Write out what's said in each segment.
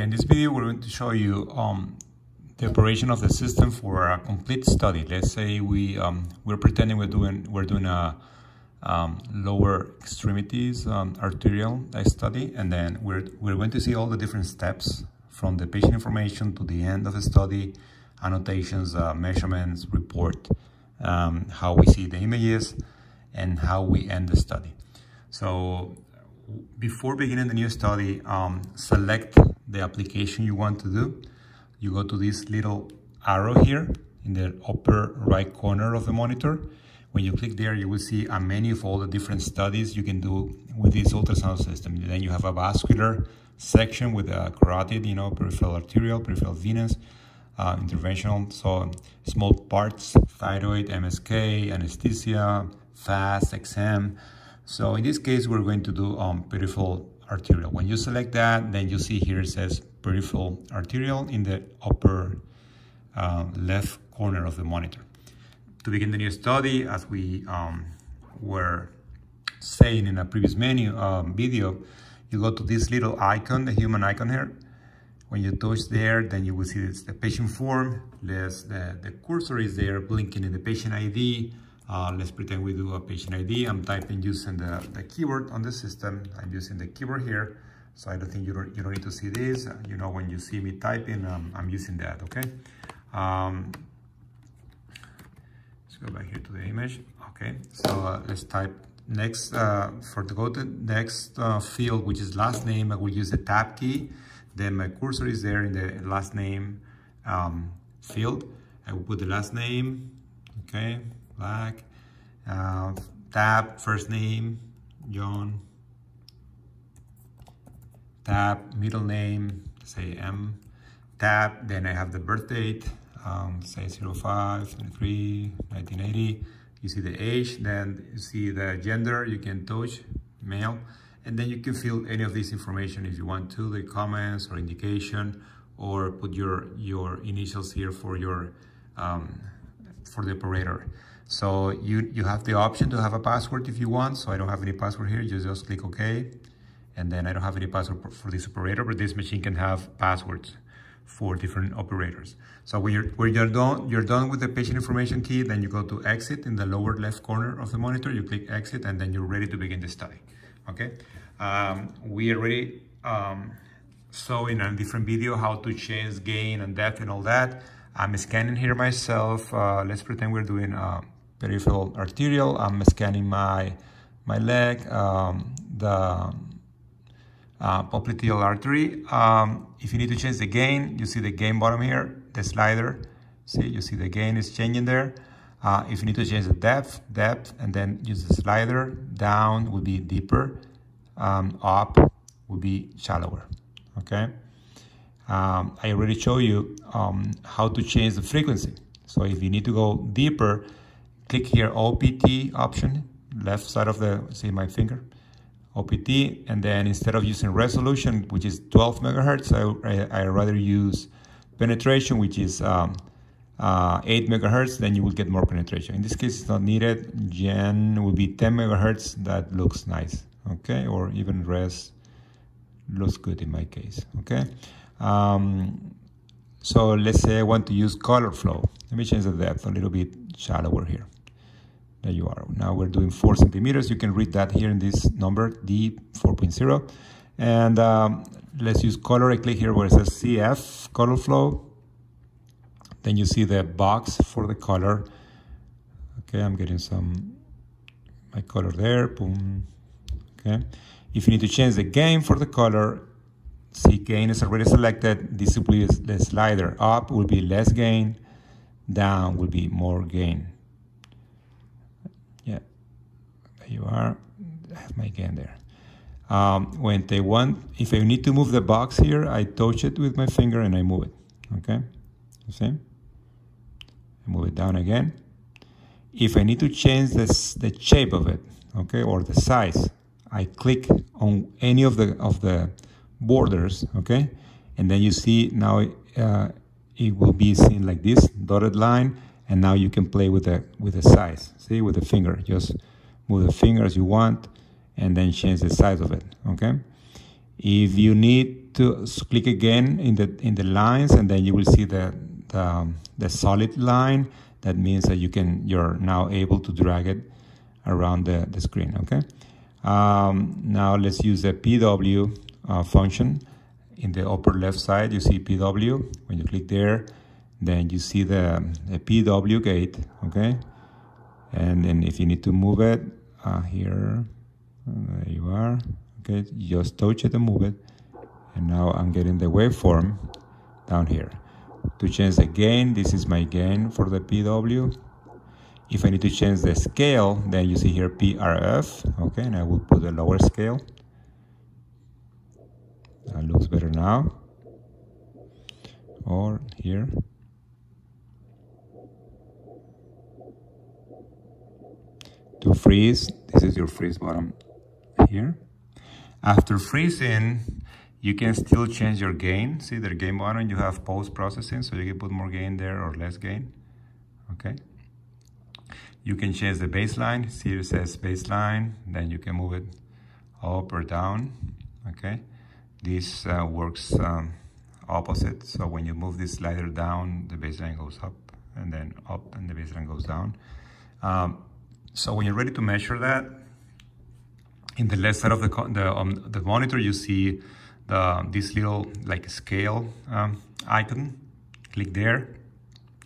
Okay, in this video we're going to show you um, the operation of the system for a complete study. Let's say we um, we're pretending we're doing we're doing a um, lower extremities um, arterial study, and then we're we're going to see all the different steps from the patient information to the end of the study, annotations, uh, measurements, report, um, how we see the images, and how we end the study. So before beginning the new study, um, select the application you want to do. You go to this little arrow here in the upper right corner of the monitor. When you click there, you will see a menu of all the different studies you can do with this ultrasound system. Then you have a vascular section with a carotid, you know, peripheral arterial, peripheral venous, uh, interventional, so small parts, thyroid, MSK, anesthesia, fast, exam. So in this case, we're going to do um, peripheral arterial. When you select that, then you see here it says peripheral arterial in the upper uh, left corner of the monitor. To begin the new study, as we um, were saying in a previous menu um, video, you go to this little icon, the human icon here. When you touch there, then you will see this, the patient form. The, the cursor is there blinking in the patient ID. Uh, let's pretend we do a patient ID. I'm typing using the, the keyboard on the system. I'm using the keyboard here. So I don't think you don't, you don't need to see this. You know, when you see me typing, um, I'm using that, okay? Um, let's go back here to the image. Okay, so uh, let's type next, uh, for the go to next uh, field, which is last name, I will use the tab key. Then my cursor is there in the last name um, field. I will put the last name, okay, black. Uh, tab, first name, John. Tab, middle name, say M. Tab, then I have the birth date, um, say 05, 23, 1980. You see the age, then you see the gender, you can touch, male. And then you can fill any of this information if you want to, the comments or indication, or put your, your initials here for your um, for the operator. So you, you have the option to have a password if you want. So I don't have any password here. You just click OK. And then I don't have any password for this operator, but this machine can have passwords for different operators. So when you're, when you're done, you're done with the patient information key, then you go to exit in the lower left corner of the monitor, you click exit, and then you're ready to begin the study, okay? Um, we already um, saw in a different video how to change gain and depth and all that. I'm scanning here myself. Uh, let's pretend we're doing uh, peripheral arterial. I'm scanning my, my leg, um, the uh, popliteal artery. Um, if you need to change the gain, you see the gain bottom here, the slider. See, you see the gain is changing there. Uh, if you need to change the depth, depth, and then use the slider, down will be deeper, um, up will be shallower, okay? Um, I already showed you um, how to change the frequency. So if you need to go deeper, click here OPT option, left side of the, see my finger, OPT, and then instead of using resolution, which is 12 megahertz, I, I, I rather use penetration, which is um, uh, 8 megahertz, then you will get more penetration. In this case, it's not needed. Gen will be 10 megahertz, that looks nice, okay? Or even res looks good in my case, okay? Um, so let's say I want to use color flow. Let me change the depth a little bit shallower here. There you are. Now we're doing four centimeters. You can read that here in this number, D4.0. And um, let's use color. I click here where it says CF, color flow. Then you see the box for the color. Okay, I'm getting some, my color there, boom. Okay. If you need to change the gain for the color, see gain is already selected. This will be the slider. Up will be less gain, down will be more gain. Yeah, there you are. I have my gain there. Um, when they want, if I need to move the box here, I touch it with my finger and I move it. Okay, you see? I move it down again. If I need to change this, the shape of it, okay, or the size, I click on any of the of the borders, okay? And then you see now uh, it will be seen like this, dotted line, and now you can play with the, with the size, see, with the finger. Just move the fingers you want, and then change the size of it, okay? If you need to click again in the in the lines and then you will see the the, the solid line that means that you can you're now able to drag it around the, the screen okay? Um, now let's use the pw uh, function. In the upper left side you see pw when you click there then you see the, the pw gate okay? And then if you need to move it uh, here. There you are. Okay just touch it and move it and now I'm getting the waveform down here. To change the gain this is my gain for the PW if I need to change the scale then you see here PRF okay and I will put a lower scale. That looks better now. Or here to freeze. This is your freeze button here. After freezing you can still change your gain. See the gain button you have post processing so you can put more gain there or less gain. Okay? You can change the baseline. See it says baseline. Then you can move it up or down. Okay? This uh, works um, opposite. So when you move this slider down the baseline goes up and then up and the baseline goes down. Um, so when you're ready to measure that, in the left side of the the, um, the monitor, you see the this little like scale um, icon. Click there,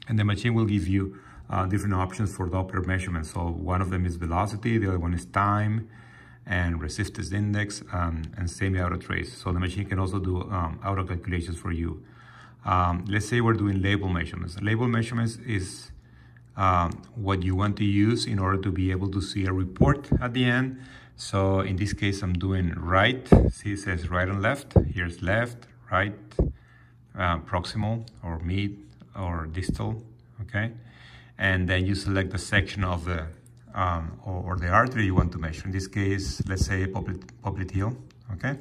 and the machine will give you uh, different options for Doppler measurements. So one of them is velocity, the other one is time, and resistance index, um, and semi-auto trace. So the machine can also do um, auto calculations for you. Um, let's say we're doing label measurements. Label measurements is um, what you want to use in order to be able to see a report at the end. So in this case, I'm doing right. See, it says right and left. Here's left, right, uh, proximal or mid or distal, okay? And then you select the section of the, um, or, or, the artery you want to measure. In this case, let's say popliteal, okay?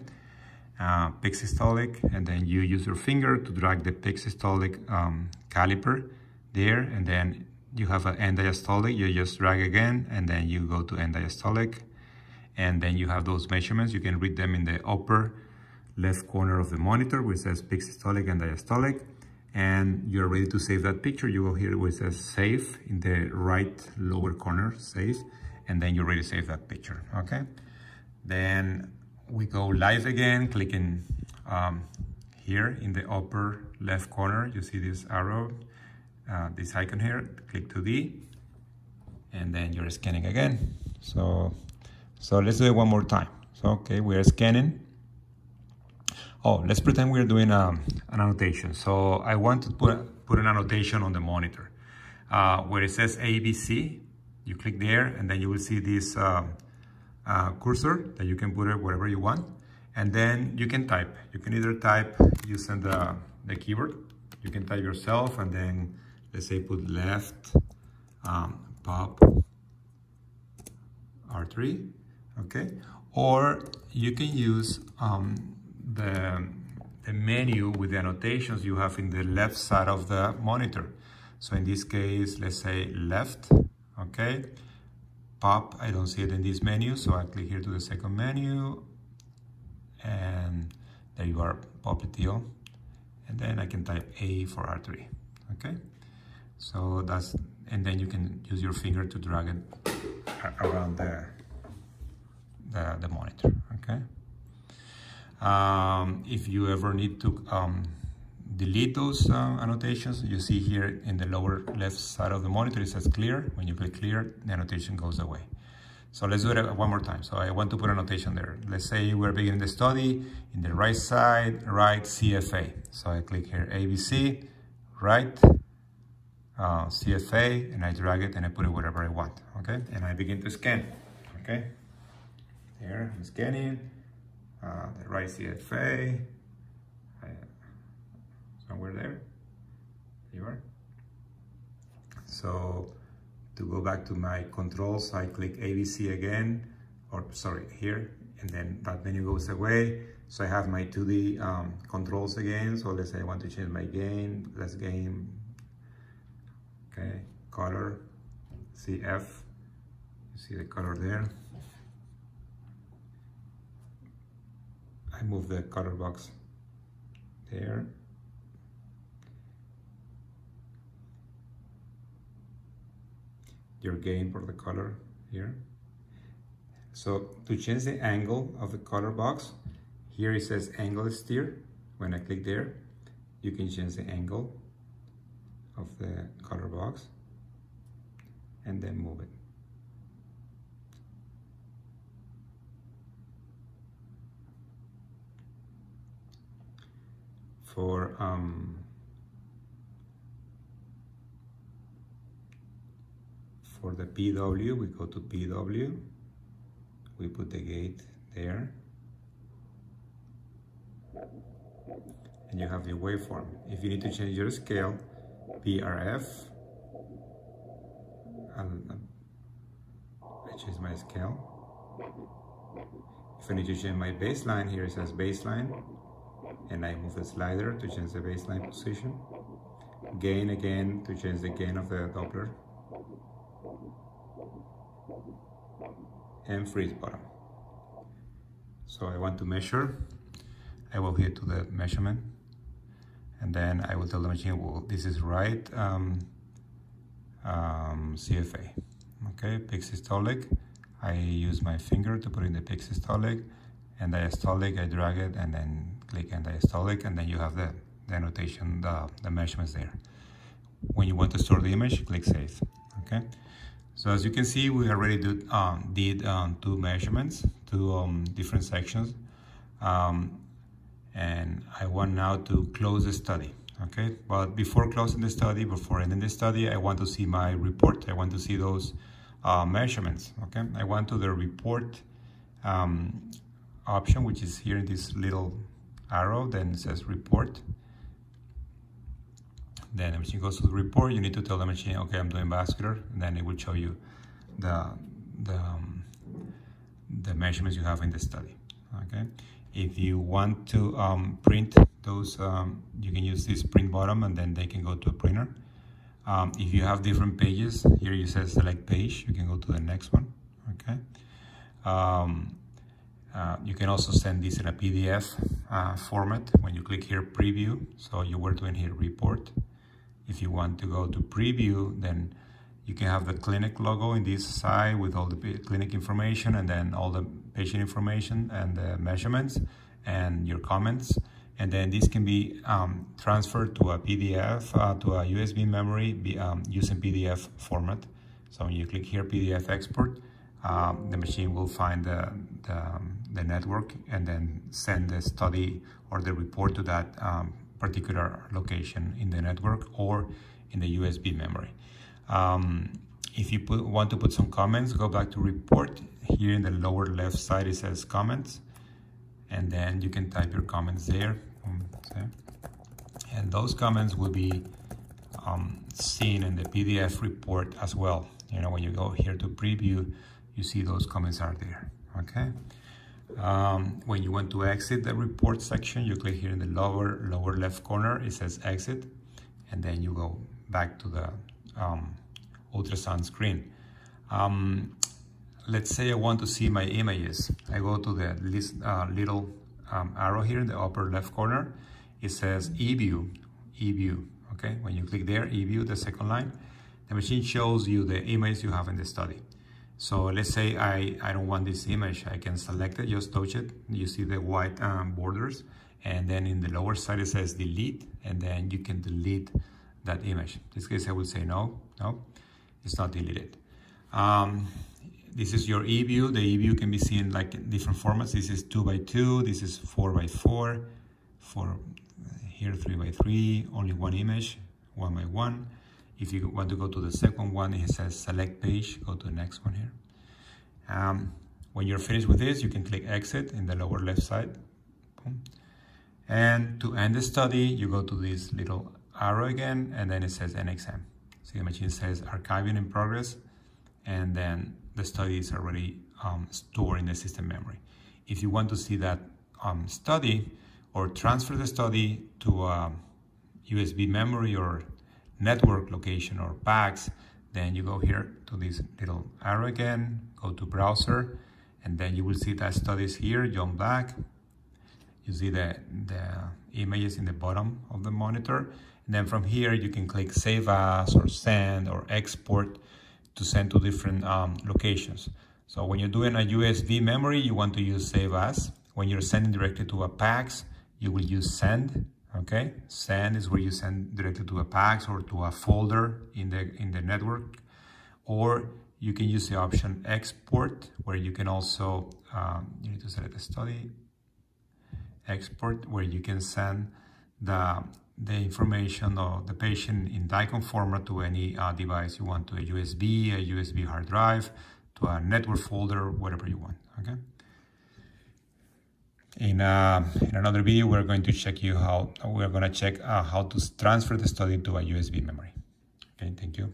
Uh, peak systolic, and then you use your finger to drag the peak systolic um, caliper there, and then you have an end diastolic, you just drag again, and then you go to end diastolic, and then you have those measurements. You can read them in the upper left corner of the monitor, which says peak systolic and diastolic, and you're ready to save that picture. You will hear where it says save in the right lower corner, save, and then you're ready to save that picture, okay? Then we go live again, clicking um, here in the upper left corner, you see this arrow, uh, this icon here, click 2D, and then you're scanning again. So, so let's do it one more time. So, okay, we're scanning. Oh, let's pretend we're doing um, an annotation. So I want to put, put an annotation on the monitor. Uh, where it says ABC, you click there and then you will see this uh, uh, cursor that you can put it wherever you want. And then you can type. You can either type using the, the keyboard. You can type yourself and then let's say put left um, pop R3, okay? Or you can use um, the, the menu with the annotations you have in the left side of the monitor. So in this case, let's say left, okay? Pop, I don't see it in this menu, so I click here to the second menu, and there you are, pop popliteal. And then I can type A for R3, okay? So that's, and then you can use your finger to drag it around the, the, the monitor, okay? Um, if you ever need to um, delete those uh, annotations, you see here in the lower left side of the monitor, it says clear. When you click clear, the annotation goes away. So let's do it one more time. So I want to put a notation there. Let's say we're beginning the study in the right side, right CFA. So I click here ABC, right, uh, CFA and I drag it and I put it wherever I want, okay? And I begin to scan, okay? Here, I'm scanning, uh, the right CFA, I, somewhere there, you are. So to go back to my controls, I click ABC again, or sorry, here, and then that menu goes away. So I have my 2D um, controls again. So let's say I want to change my gain, let's gain okay color CF you see the color there I move the color box there. Your gain for the color here. So to change the angle of the color box, here it says angle steer. When I click there, you can change the angle of the color box and then move it. For um, for the PW, we go to PW, we put the gate there, and you have the waveform. If you need to change your scale, PRF, um, I change my scale. If I need to change my baseline, here it says baseline, and I move the slider to change the baseline position. Gain again to change the gain of the Doppler. And freeze bottom. So I want to measure. I will hit to the measurement and then I will tell the machine, well, this is right um, um, CFA. Okay, peak systolic. I use my finger to put in the peak systolic and diastolic, I drag it and then click and diastolic and then you have the, the notation, the, the measurements there. When you want to store the image, click save, okay? So as you can see, we already did, um, did um, two measurements, two um, different sections. Um, and I want now to close the study, okay? But before closing the study, before ending the study, I want to see my report. I want to see those uh, measurements, okay? I want to the report um, option, which is here in this little arrow, then says report. Then the machine goes to the report, you need to tell the machine, okay, I'm doing vascular, and then it will show you the, the, um, the measurements you have in the study, okay? If you want to um, print those, um, you can use this print bottom and then they can go to a printer. Um, if you have different pages, here you say select page, you can go to the next one, okay? Um, uh, you can also send this in a PDF uh, format when you click here preview. So you were doing here report. If you want to go to preview, then you can have the clinic logo in this side with all the clinic information and then all the patient information and the measurements and your comments. And then this can be um, transferred to a PDF, uh, to a USB memory um, using PDF format. So when you click here, PDF export, um, the machine will find the, the, um, the, network and then send the study or the report to that um, particular location in the network or in the USB memory. Um, if you put, want to put some comments, go back to report. Here in the lower left side, it says comments. And then you can type your comments there. And those comments will be um, seen in the PDF report as well. You know, when you go here to preview, you see those comments are there, okay? Um, when you want to exit the report section, you click here in the lower, lower left corner, it says exit, and then you go back to the um, ultrasound screen. Um, let's say I want to see my images. I go to the list, uh, little um, arrow here in the upper left corner. It says eView, eView, okay? When you click there, eView, the second line, the machine shows you the image you have in the study. So let's say I, I don't want this image. I can select it, just touch it. You see the white um, borders. And then in the lower side, it says delete. And then you can delete that image. In this case, I will say no, no, it's not deleted. Um, this is your eView. The eView can be seen like in different formats. This is two by two, this is four by four, for here three by three, only one image, one by one. If you want to go to the second one, it says select page, go to the next one here. Um, when you're finished with this, you can click exit in the lower left side. Boom. And to end the study, you go to this little arrow again, and then it says NXM. See the machine says archiving in progress, and then the study is already um, stored in the system memory. If you want to see that um, study or transfer the study to a USB memory or network location or PACS, then you go here to this little arrow again, go to browser, and then you will see that studies here, John Black. You see the, the images in the bottom of the monitor. And then from here, you can click Save As or Send or Export to send to different um, locations. So when you're doing a USB memory, you want to use Save As. When you're sending directly to a PACS, you will use Send. Okay, Send is where you send directly to a PACS or to a folder in the in the network, or you can use the option Export, where you can also um, you need to select the study export, where you can send the the information of the patient in DICOM format to any uh, device you want, to a USB, a USB hard drive, to a network folder, whatever you want, okay? In, uh, in another video, we're going to check you how, we're gonna check uh, how to transfer the study to a USB memory. Okay, thank you.